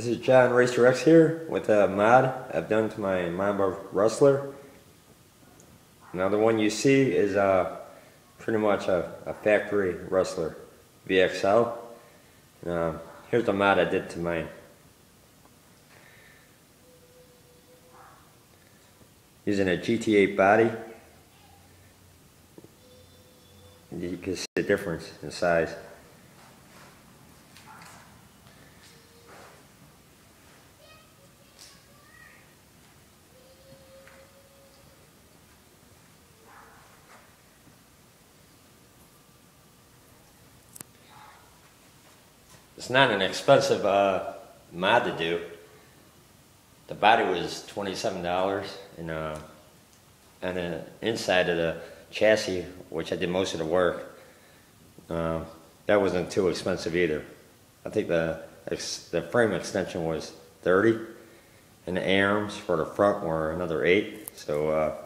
This is John Racer X here with a mod I've done to my Mamba Rustler. Another one you see is uh, pretty much a, a factory Rustler VXL. Uh, here's the mod I did to mine. Using a GT8 body. You can see the difference in size. It's not an expensive uh, mod to do. The body was $27 and, uh, and the inside of the chassis, which I did most of the work, uh, that wasn't too expensive either. I think the, the frame extension was 30 and the arms for the front were another 8. So uh,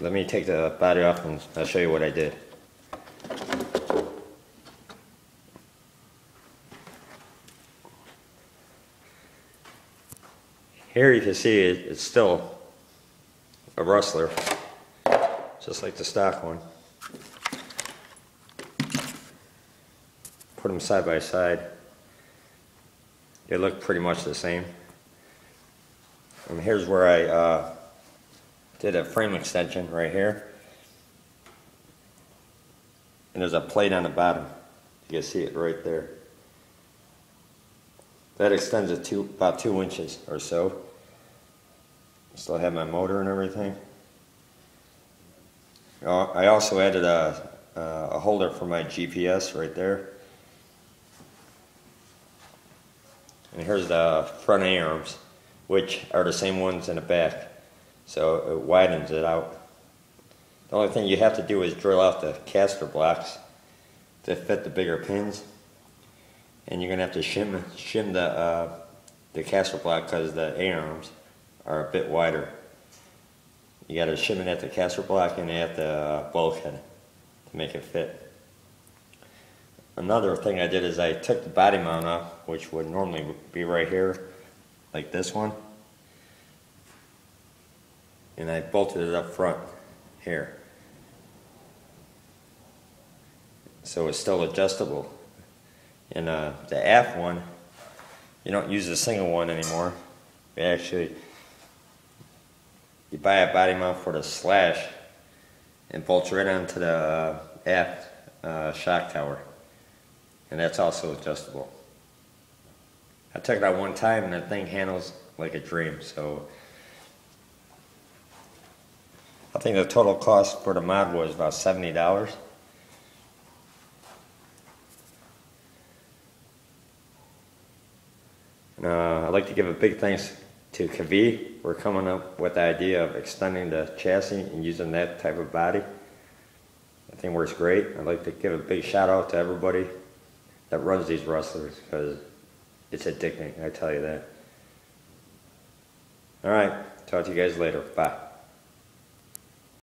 let me take the body off and I'll show you what I did. Here you can see it, it's still a rustler, just like the stock one. Put them side by side. They look pretty much the same. And here's where I uh, did a frame extension right here. And there's a plate on the bottom. You can see it right there. That extends it to about two inches or so. Still have my motor and everything. Uh, I also added a, a holder for my GPS right there. And here's the front arms, which are the same ones in the back. So it widens it out. The only thing you have to do is drill out the caster blocks to fit the bigger pins and you're gonna have to shim shim the uh, the caster block because the A arms are a bit wider. You got to shim it at the caster block and at the uh, bulkhead to make it fit. Another thing I did is I took the body mount off, which would normally be right here, like this one, and I bolted it up front here. So it's still adjustable. And uh, the aft one, you don't use a single one anymore. We actually, you buy a body mount for the slash and bolts right onto the uh, aft uh, shock tower. And that's also adjustable. I took it out one time and that thing handles like a dream. So I think the total cost for the mod was about $70. Uh, I'd like to give a big thanks to Kavi. We're coming up with the idea of extending the chassis and using that type of body. I think works great. I'd like to give a big shout out to everybody that runs these rustlers because it's addicting, I tell you that. All right, talk to you guys later. Bye.